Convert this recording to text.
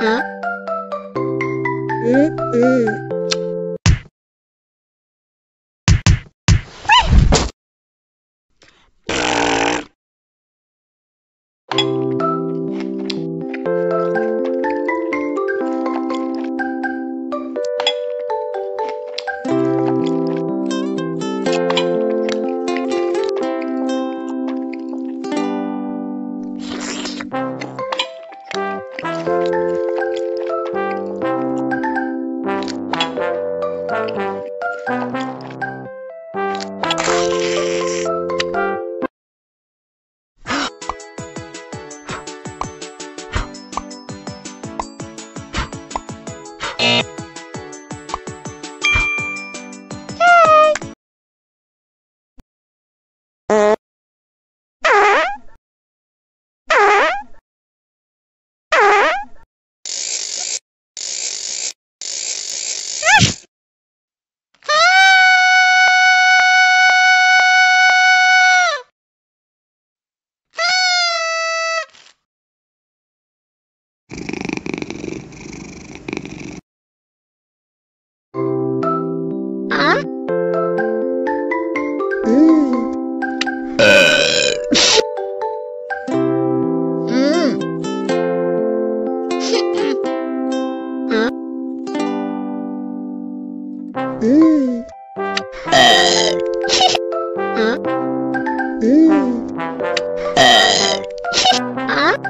아. 음. 음. 아? 음. 아?